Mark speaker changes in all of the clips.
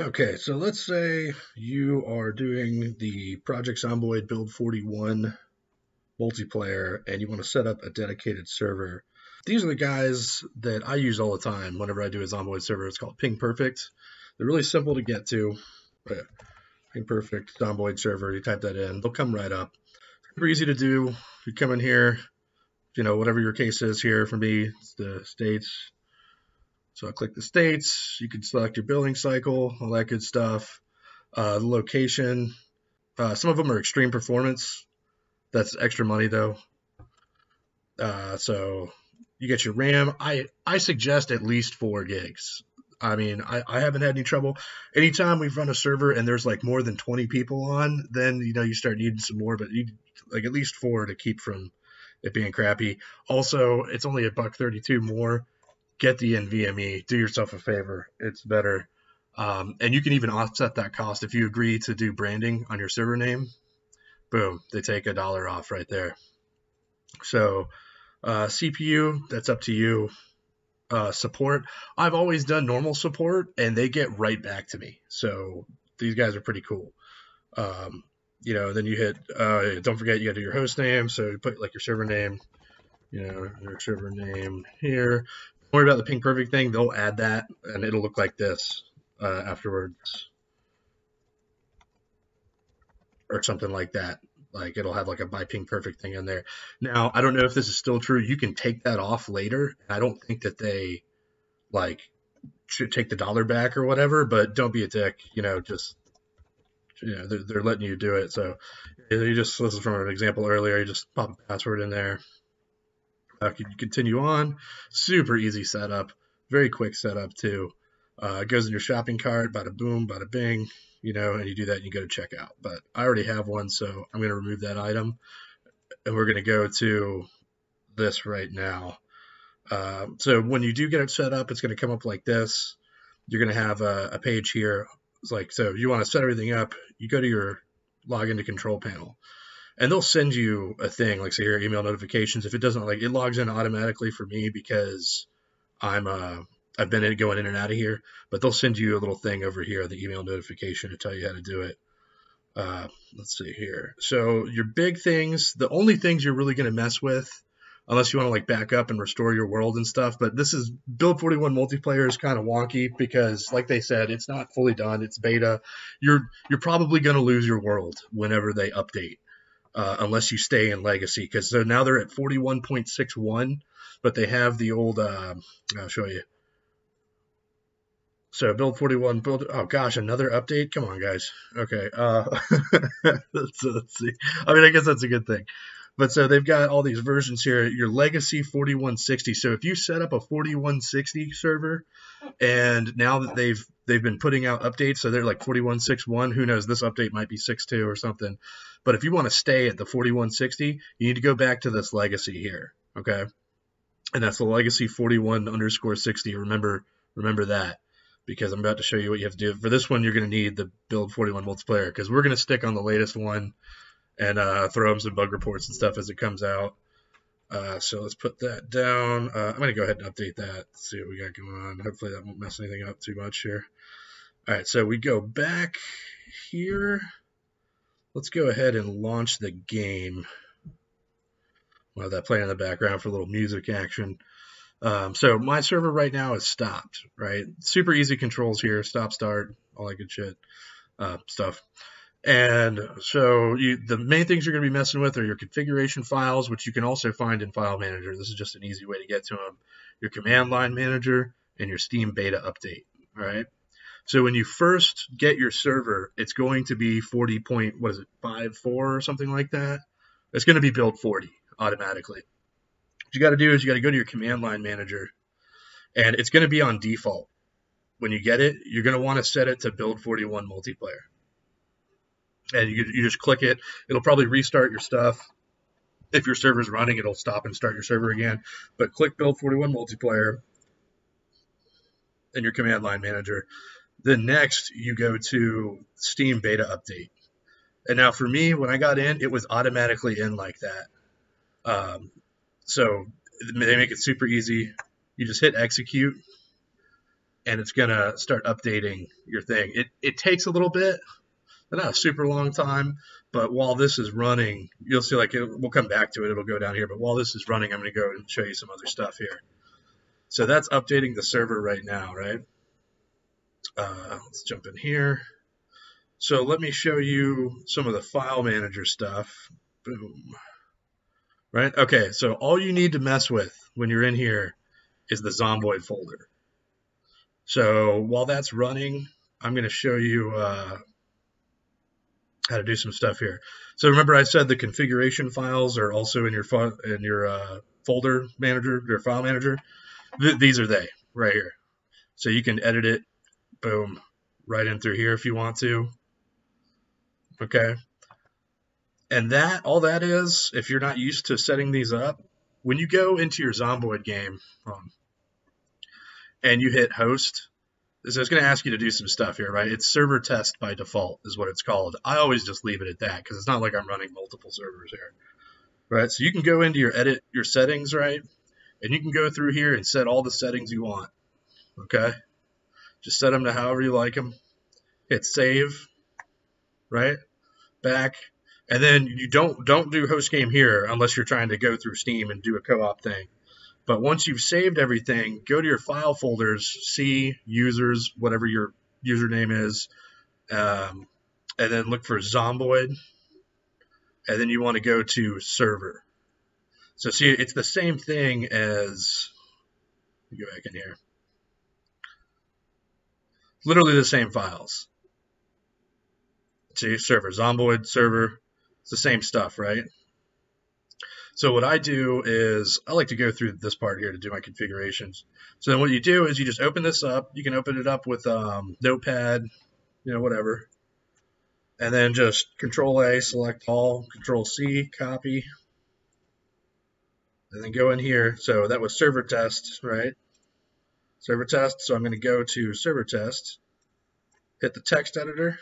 Speaker 1: Okay, so let's say you are doing the Project Zomboid Build 41 multiplayer and you want to set up a dedicated server. These are the guys that I use all the time whenever I do a Zomboid server. It's called Ping Perfect. They're really simple to get to. Ping Perfect Zomboid server, you type that in, they'll come right up. Super easy to do. You come in here, you know, whatever your case is here for me, it's the states, so I click the states. You can select your billing cycle, all that good stuff. Uh, the location. Uh, some of them are extreme performance. That's extra money though. Uh, so you get your RAM. I I suggest at least four gigs. I mean, I, I haven't had any trouble. Anytime we've run a server and there's like more than 20 people on, then you know you start needing some more, but you like at least four to keep from it being crappy. Also, it's only a buck 32 more get the NVMe. Do yourself a favor. It's better. Um, and you can even offset that cost if you agree to do branding on your server name. Boom, they take a dollar off right there. So uh, CPU, that's up to you. Uh, support, I've always done normal support, and they get right back to me. So these guys are pretty cool. Um, you know, then you hit. Uh, don't forget, you got to do your host name. So you put like your server name. You know, your server name here worry about the ping perfect thing. They'll add that, and it'll look like this uh, afterwards, or something like that. Like it'll have like a by ping perfect thing in there. Now I don't know if this is still true. You can take that off later. I don't think that they like should take the dollar back or whatever. But don't be a dick. You know, just you know they're, they're letting you do it. So you just this is from an example earlier. You just pop a password in there. Uh, you continue on. Super easy setup. Very quick setup too. Uh, it goes in your shopping cart, bada boom, bada bing, you know, and you do that and you go to checkout. But I already have one, so I'm going to remove that item. And we're going to go to this right now. Uh, so when you do get it set up, it's going to come up like this. You're going to have a, a page here. It's like, so you want to set everything up, you go to your login to control panel and they'll send you a thing like say your email notifications. If it doesn't like it logs in automatically for me because i'm uh i've been going in and out of here. But they'll send you a little thing over here the email notification to tell you how to do it. Uh, let's see here. So your big things the only things you're really going to mess with unless you want to like back up and restore your world and stuff but this is build 41 multiplayer is kind of wonky because like they said it's not fully done it's beta. You're you're probably going to lose your world whenever they update uh, unless you stay in Legacy. Because so now they're at 41.61, but they have the old. Uh, I'll show you. So build 41, build. Oh gosh, another update. Come on, guys. Okay. Uh, let's, let's see. I mean, I guess that's a good thing. But so they've got all these versions here. Your legacy 4160. So if you set up a 4160 server, and now that they've they've been putting out updates, so they're like 4161. Who knows? This update might be 62 or something. But if you want to stay at the 4160, you need to go back to this legacy here. Okay, and that's the legacy 41 underscore 60. Remember remember that because I'm about to show you what you have to do. For this one, you're going to need the build 41 multiplayer because we're going to stick on the latest one and uh, throw them some bug reports and stuff as it comes out. Uh, so let's put that down. Uh, I'm going to go ahead and update that. See what we got going on. Hopefully that won't mess anything up too much here. All right, so we go back here. Let's go ahead and launch the game. We'll have that playing in the background for a little music action. Um, so my server right now is stopped, right? Super easy controls here, stop, start, all that good shit uh, stuff. And so you, the main things you're going to be messing with are your configuration files, which you can also find in File Manager. This is just an easy way to get to them. Your command line manager and your Steam beta update. All right. So when you first get your server, it's going to be 40 point, what is it, 5.4 or something like that. It's going to be built 40 automatically. What you got to do is you got to go to your command line manager, and it's going to be on default. When you get it, you're going to want to set it to build 41 multiplayer and you, you just click it. It'll probably restart your stuff. If your server's running, it'll stop and start your server again. But click Build 41 Multiplayer in your command line manager. Then next, you go to Steam Beta Update. And now for me, when I got in, it was automatically in like that. Um, so they make it super easy. You just hit execute and it's gonna start updating your thing. It it takes a little bit, not a super long time, but while this is running, you'll see like it, we'll come back to it. It'll go down here, but while this is running, I'm gonna go and show you some other stuff here. So that's updating the server right now, right? Uh, let's jump in here. So let me show you some of the file manager stuff. Boom. Right? Okay, so all you need to mess with when you're in here is the Zomboid folder. So while that's running, I'm going to show you uh, how to do some stuff here. So remember I said the configuration files are also in your in your uh, folder manager, your file manager. Th these are they right here. So you can edit it, boom, right in through here if you want to. Okay. And that, all that is, if you're not used to setting these up, when you go into your Zomboid game um, and you hit host, so it's going to ask you to do some stuff here, right? It's server test by default is what it's called. I always just leave it at that because it's not like I'm running multiple servers here, right? So you can go into your edit your settings, right? And you can go through here and set all the settings you want, okay? Just set them to however you like them. Hit save, right? back, and then you don't don't do host game here unless you're trying to go through Steam and do a co-op thing. But once you've saved everything, go to your file folders, C users, whatever your username is, um, and then look for Zomboid, and then you want to go to server. So see, it's the same thing as. go back in here. Literally the same files to server. Zomboid server, it's the same stuff, right? So what I do is I like to go through this part here to do my configurations. So then what you do is you just open this up. You can open it up with um, Notepad, you know, whatever. And then just Control A, select all, Control C, copy. And then go in here. So that was server test, right? Server test. So I'm going to go to server test, hit the text editor,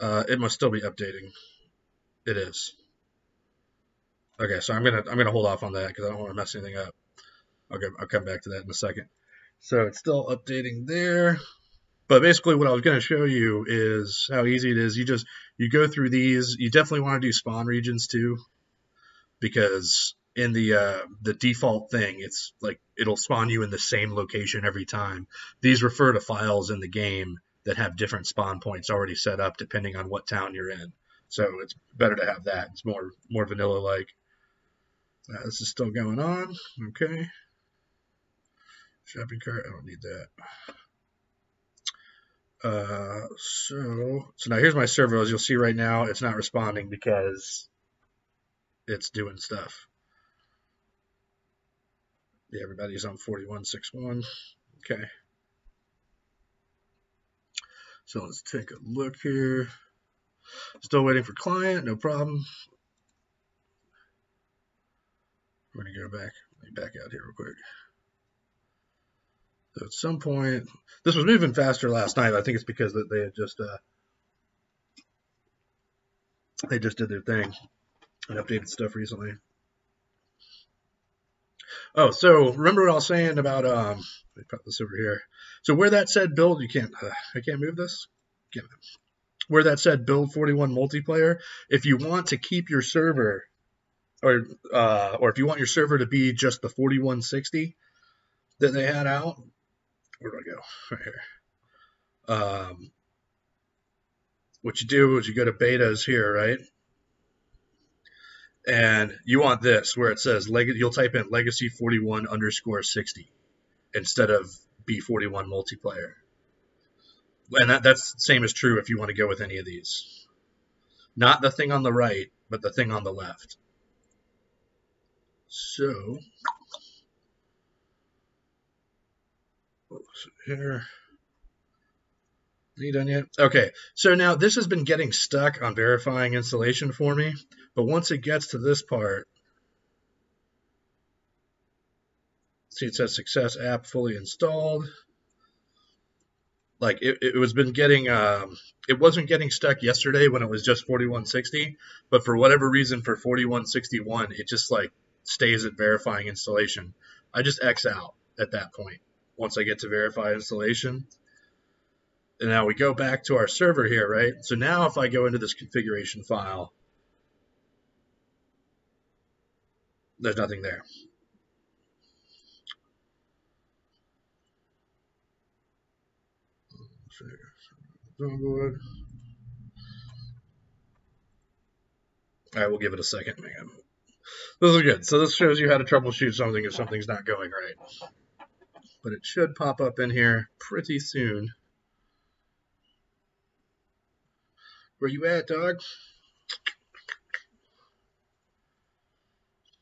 Speaker 1: uh, it must still be updating. It is. Okay, so I'm gonna I'm gonna hold off on that because I don't want to mess anything up. Okay, I'll come back to that in a second. So it's still updating there. But basically what I was going to show you is how easy it is. You just you go through these. You definitely want to do spawn regions too because in the uh, the default thing, it's like it'll spawn you in the same location every time. These refer to files in the game that have different spawn points already set up depending on what town you're in. So it's better to have that. It's more more vanilla like. Uh, this is still going on. Okay. Shopping cart. I don't need that. Uh, so so now here's my server. As you'll see right now, it's not responding because it's doing stuff. Yeah, everybody's on 4161. Okay. So let's take a look here. Still waiting for client, no problem. We're going to go back, let me back out here real quick. So at some point, this was moving faster last night. I think it's because they had just uh, they just did their thing and updated stuff recently. Oh, so remember what I was saying about um, let me put this over here. So where that said build, you can't, uh, I can't move this. Where that said build 41 multiplayer, if you want to keep your server, or uh, or if you want your server to be just the 4160 that they had out, where do I go? Right here. Um, what you do is you go to betas here, right? And you want this where it says you'll type in legacy 41 underscore 60 instead of B41 multiplayer. And that, that's the same is true if you want to go with any of these. Not the thing on the right, but the thing on the left. So, here. Are you done yet? Okay, so now this has been getting stuck on verifying installation for me, but once it gets to this part, See, it says success app fully installed. Like it, it was been getting, um, it wasn't getting stuck yesterday when it was just 4160, but for whatever reason for 4161, it just like stays at verifying installation. I just X out at that point. once I get to verify installation. And now we go back to our server here, right? So now if I go into this configuration file, there's nothing there. All right, we'll give it a second, man. This is good. So this shows you how to troubleshoot something if something's not going right. But it should pop up in here pretty soon. Where you at, dog?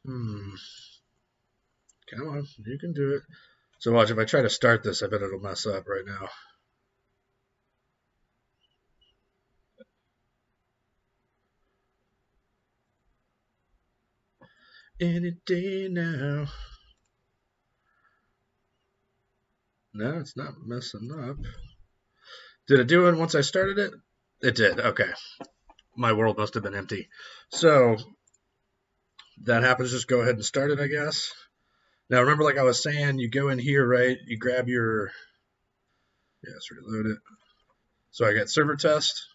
Speaker 1: Hmm. Come on, you can do it. So watch, if I try to start this, I bet it'll mess up right now. Any day now. No, it's not messing up. Did it do it once I started it? It did. Okay. My world must have been empty. So that happens. Just go ahead and start it, I guess. Now remember, like I was saying, you go in here, right? You grab your. Yeah, let's reload it. So I got server test,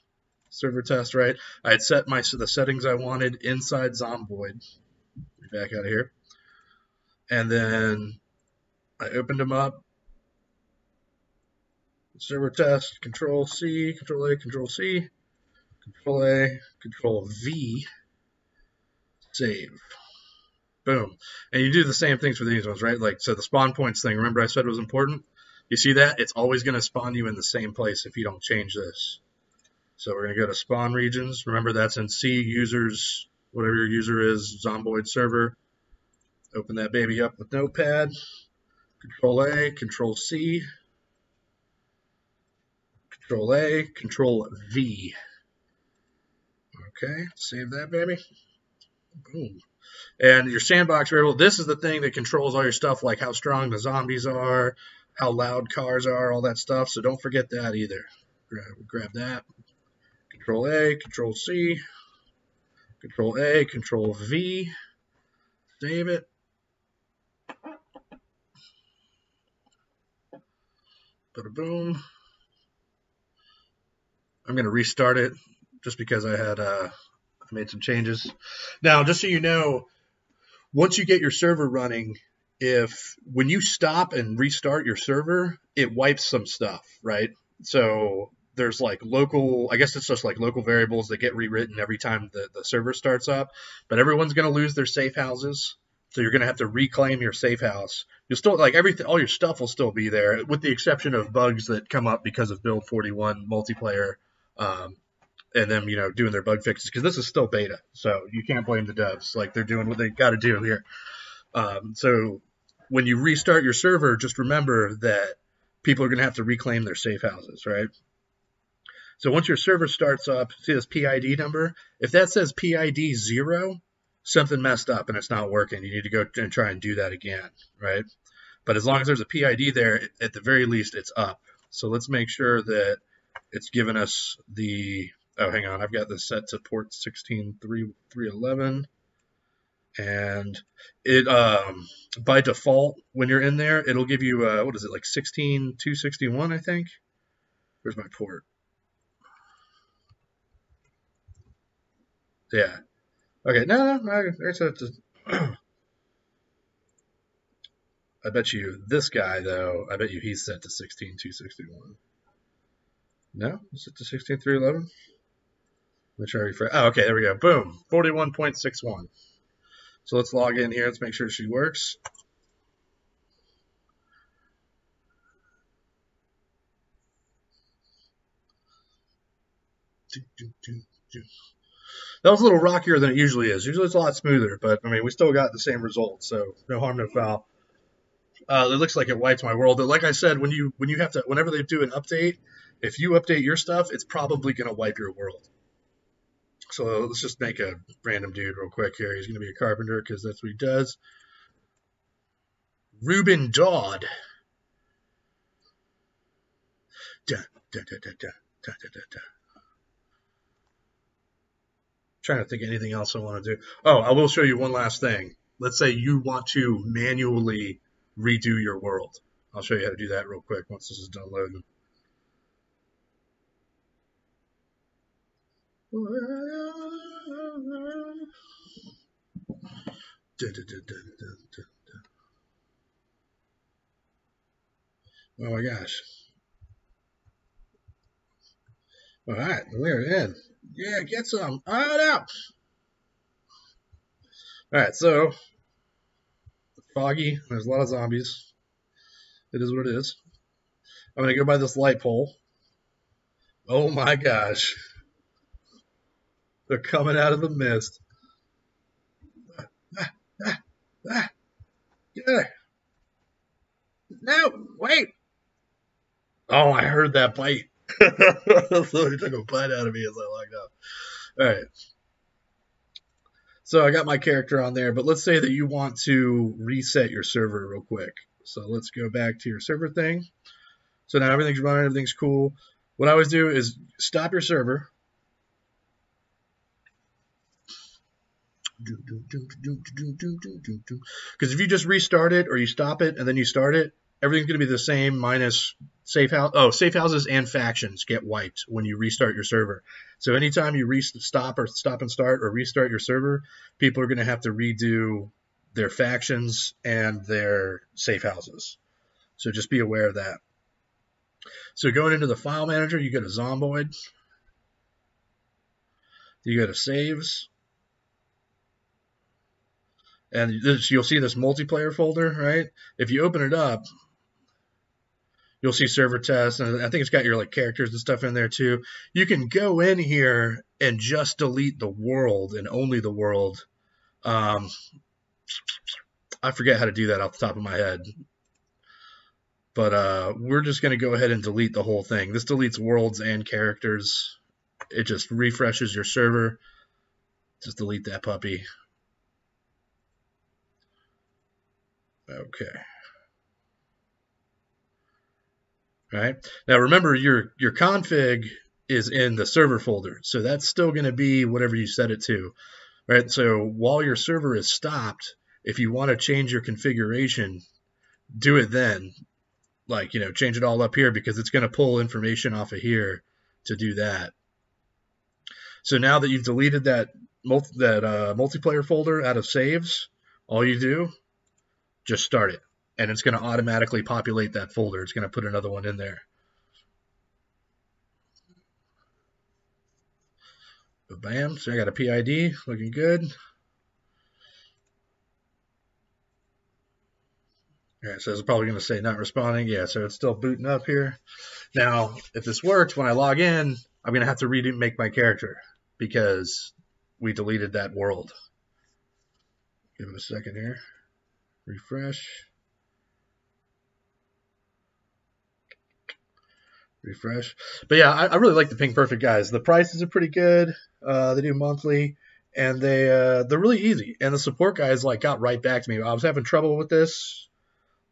Speaker 1: server test, right? I had set my the settings I wanted inside Zomboid. Back out of here, and then I opened them up. Server test, Control C, Control A, Control C, Control A, Control V, save. Boom. And you do the same things for these ones, right? Like, so the spawn points thing, remember I said it was important? You see that? It's always going to spawn you in the same place if you don't change this. So we're going to go to spawn regions. Remember that's in C users, whatever your user is, Zomboid server. Open that baby up with Notepad. Control A, Control C, Control A, Control V. Okay, save that baby. Boom. And your sandbox variable, this is the thing that controls all your stuff, like how strong the zombies are, how loud cars are, all that stuff. So don't forget that either. Grab, grab that. Control A, Control C, Control A, Control V. Save it. Bada boom. I'm going to restart it just because I had uh, made some changes. Now, just so you know, once you get your server running, if when you stop and restart your server, it wipes some stuff, right? So there's like local, I guess it's just like local variables that get rewritten every time the, the server starts up, but everyone's going to lose their safe houses. So you're going to have to reclaim your safe house. You'll still like everything, all your stuff will still be there, with the exception of bugs that come up because of Build 41 multiplayer um, and them, you know, doing their bug fixes because this is still beta, so you can't blame the devs. Like they're doing what they got to do here. Um, so when you restart your server, just remember that people are going to have to reclaim their safe houses, right? So once your server starts up, see this PID number? If that says PID zero, something messed up and it's not working. You need to go and try and do that again, right? But as long as there's a PID there, at the very least, it's up. So let's make sure that it's given us the, oh, hang on, I've got this set to port 16.3.11. And it, um, by default, when you're in there, it'll give you, uh, what is it, like 16.261, I think? Where's my port? Yeah. Okay, no, no, I, I said to, I bet you this guy, though, I bet you he's set to 16.261. No? Is it to 16311? Oh, okay, there we go. Boom. 41.61. So let's log in here. Let's make sure she works. That was a little rockier than it usually is. Usually it's a lot smoother, but I mean, we still got the same result, so no harm, no foul. Uh, it looks like it wipes my world. Like I said, when you when you have to, whenever they do an update, if you update your stuff, it's probably going to wipe your world. So uh, let's just make a random dude real quick here. He's going to be a carpenter because that's what he does. Ruben Dodd. Da, da, da, da, da, da, da, da. Trying to think anything else I want to do. Oh, I will show you one last thing. Let's say you want to manually redo your world. I'll show you how to do that real quick once this is done loading. Oh my gosh. All right, we're in. Yeah, get some. Oh no. All right, so foggy. There's a lot of zombies. It is what it is. I'm gonna go by this light pole. Oh my gosh. They're coming out of the mist. Get there. No, wait. Oh, I heard that bite. so he took a bite out of me as I logged out. All right. So I got my character on there, but let's say that you want to reset your server real quick. So let's go back to your server thing. So now everything's running, everything's cool. What I always do is stop your server, Because if you just restart it or you stop it and then you start it, everything's going to be the same minus safe house. Oh, safe houses and factions get wiped when you restart your server. So anytime you restop stop or stop and start or restart your server, people are going to have to redo their factions and their safe houses. So just be aware of that. So going into the file manager, you go to Zomboid. You go to saves and this, you'll see this multiplayer folder, right? If you open it up, you'll see server tests, and I think it's got your like characters and stuff in there too. You can go in here and just delete the world and only the world. Um, I forget how to do that off the top of my head, but uh, we're just going to go ahead and delete the whole thing. This deletes worlds and characters. It just refreshes your server. Just delete that puppy. Okay. All right. Now remember your your config is in the server folder. So that's still going to be whatever you set it to. Right? So while your server is stopped, if you want to change your configuration, do it then. Like, you know, change it all up here because it's going to pull information off of here to do that. So now that you've deleted that multi, that uh, multiplayer folder out of saves, all you do just start it. And it's going to automatically populate that folder. It's going to put another one in there. Bam, so I got a PID, looking good. All right, so it's probably going to say not responding. Yeah, so it's still booting up here. Now, if this works, when I log in, I'm going to have to redo make my character because we deleted that world. Give it a second here refresh. Refresh. But yeah, I, I, really like the Ping Perfect guys. The prices are pretty good. Uh, they do monthly, and they uh, they're really easy. And the support guys like got right back to me. I was having trouble with this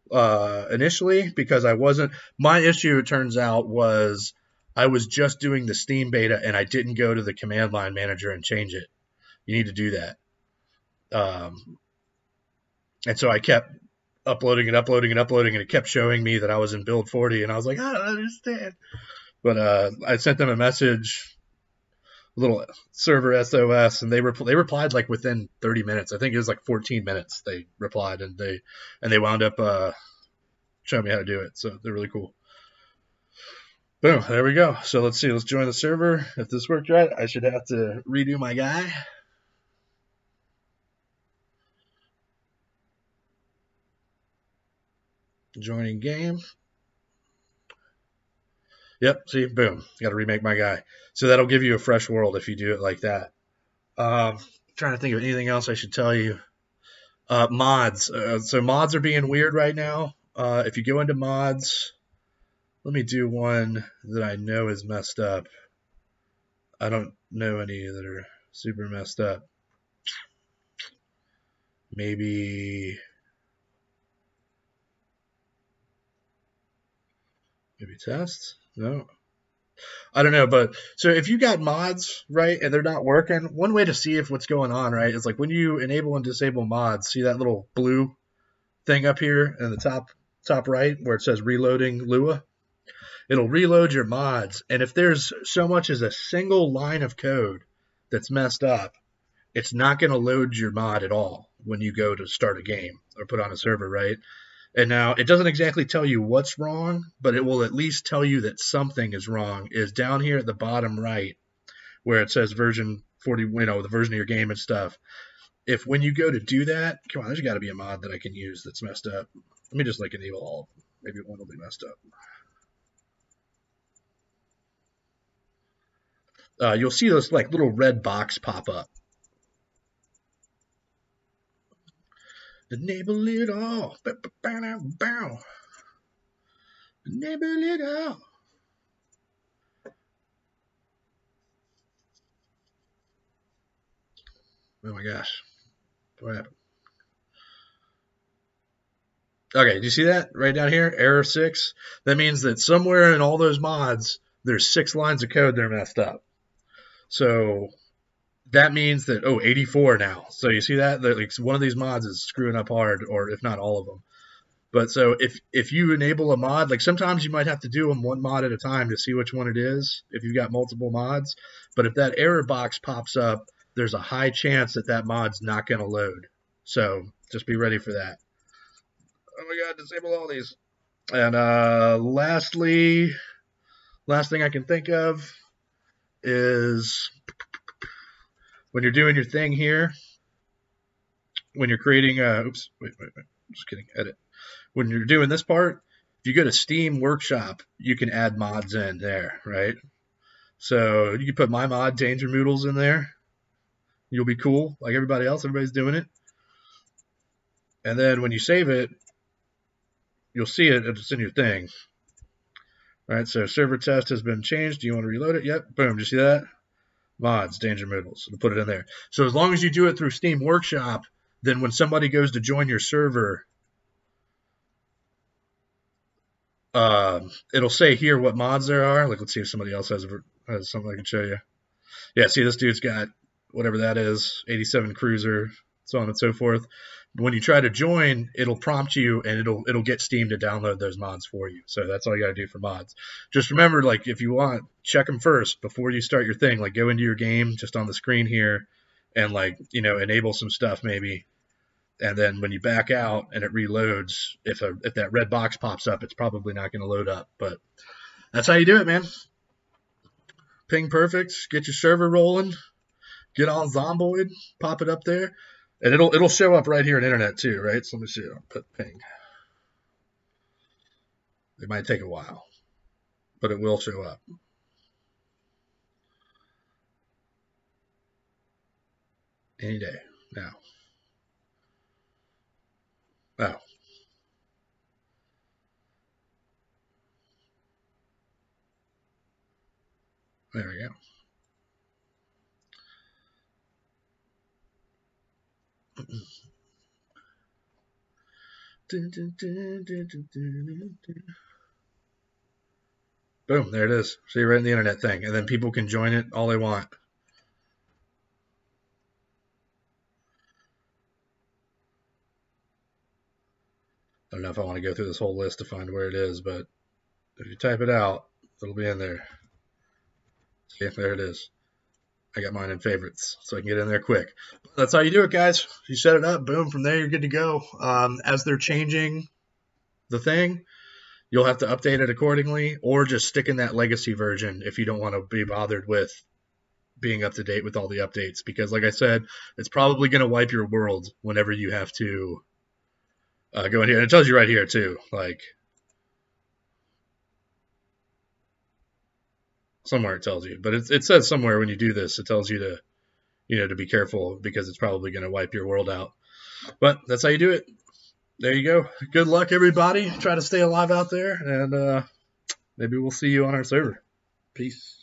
Speaker 1: uh, initially because I wasn't. My issue, it turns out, was I was just doing the Steam beta and I didn't go to the command line manager and change it. You need to do that. Um, and so I kept uploading and uploading and uploading, and it kept showing me that I was in build 40, and I was like, I don't understand. But uh, I sent them a message, a little server SOS, and they repl- they replied like within 30 minutes. I think it was like 14 minutes they replied, and they and they wound up uh, showing me how to do it. So they're really cool. Boom, there we go. So let's see, let's join the server. If this worked right, I should have to redo my guy. Joining game. Yep, see, boom. Got to remake my guy. So that'll give you a fresh world if you do it like that. Um, trying to think of anything else I should tell you. Uh, mods. Uh, so mods are being weird right now. Uh, if you go into mods, let me do one that I know is messed up. I don't know any that are super messed up. Maybe Maybe tests? No. I don't know, but so if you got mods, right, and they're not working, one way to see if what's going on, right, is like when you enable and disable mods, see that little blue thing up here in the top top right, where it says reloading Lua. It'll reload your mods, and if there's so much as a single line of code that's messed up, it's not going to load your mod at all when you go to start a game or put on a server, right? And now it doesn't exactly tell you what's wrong, but it will at least tell you that something is wrong. Is down here at the bottom right where it says version 40, you know, the version of your game and stuff. If when you go to do that, come on, there's got to be a mod that I can use that's messed up. Let me just like enable all. Maybe one will be messed up. Uh, you'll see this like little red box pop up. Enable it all. Bow, bow, bow. Enable it all. Oh my gosh. What happened? Okay, do you see that right down here? Error 6. That means that somewhere in all those mods, there's six lines of code that are messed up. So that means that, oh, 84 now. So you see that? like one of these mods is screwing up hard, or if not all of them. But so if if you enable a mod, like sometimes you might have to do them one mod at a time to see which one it is if you've got multiple mods. But if that error box pops up, there's a high chance that that mod's not going to load. So just be ready for that. Oh my god, disable all these. And uh, lastly, last thing I can think of is when you're doing your thing here, when you're creating, uh, oops, wait, wait, wait, just kidding, edit. When you're doing this part, if you go to Steam Workshop, you can add mods in there, right? So you can put my mod Danger Moodles in there You'll be cool like everybody else. Everybody's doing it. And then when you save it, you'll see it. It's in your thing. All right, so server test has been changed. Do you want to reload it? Yep. Boom. Do you see that? Mods, Danger Moodles. We'll put it in there. So as long as you do it through Steam Workshop, then when somebody goes to join your server, um, it'll say here what mods there are. Like, let's see if somebody else has, has something I can show you. Yeah, see, this dude's got whatever that is, 87 cruiser, so on and so forth. When you try to join, it'll prompt you and it'll it'll get Steam to download those mods for you. So that's all you got to do for mods. Just remember, like if you want, check them first before you start your thing. Like go into your game just on the screen here, and like you know enable some stuff maybe, and then when you back out and it reloads, if a if that red box pops up, it's probably not going to load up. But that's how you do it, man. Ping perfect. Get your server rolling get on Zomboid, pop it up there, and it'll it'll show up right here in internet too, right? So let me see. I'll put ping. It might take a while, but it will show up. Any day now. Oh. There we go. Boom, there it is. See right in the internet thing. And then people can join it all they want. I don't know if I want to go through this whole list to find where it is, but if you type it out, it'll be in there. See, there it is. I got mine in favorites, so I can get in there quick. That's how you do it, guys. You set it up, boom, from there you're good to go. Um, as they're changing the thing, you'll have to update it accordingly, or just stick in that legacy version if you don't want to be bothered with being up to date with all the updates. Because, like I said, it's probably going to wipe your world whenever you have to uh, go in here. And it tells you right here too, like somewhere it tells you, but it, it says somewhere when you do this, it tells you to, you know, to be careful because it's probably going to wipe your world out. But that's how you do it. There you go. Good luck, everybody. Try to stay alive out there, and uh, maybe we'll see you on our server. Peace.